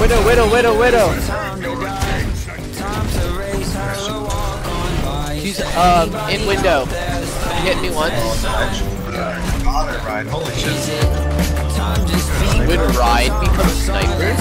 Widow, widow, widow, widow. She's um in window. She hit me once. Holy. Would ride become sniper?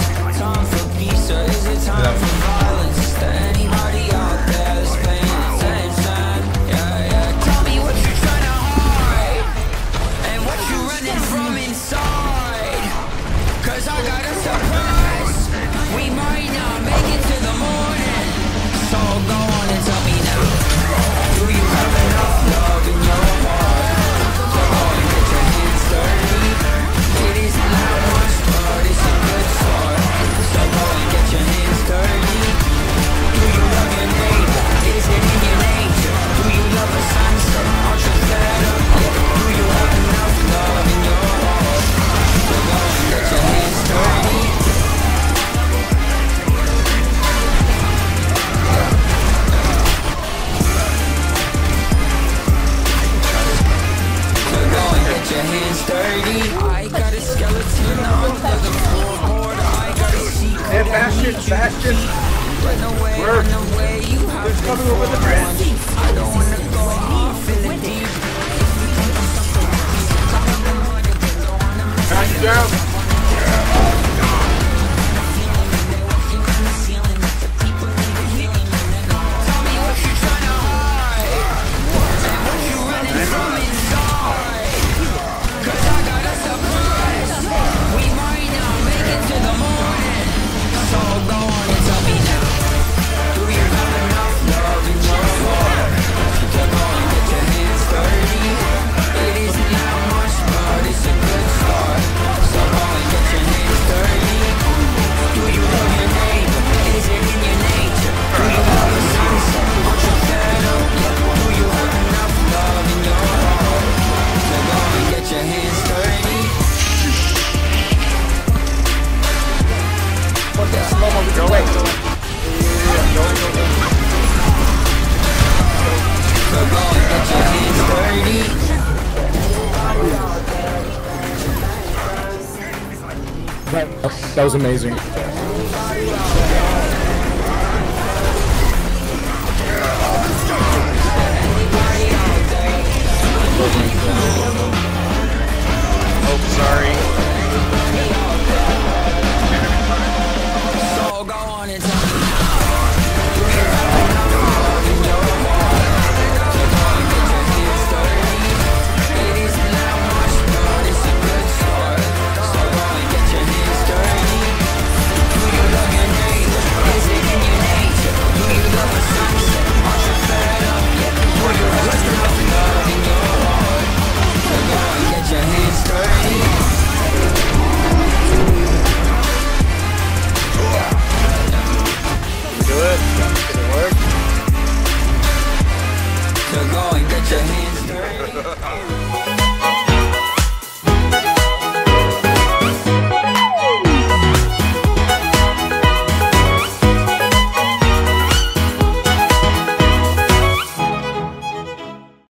And Bastion, Bastion! We're, we're coming over the bridge! I don't wanna go off in the deep. Down! That, was amazing.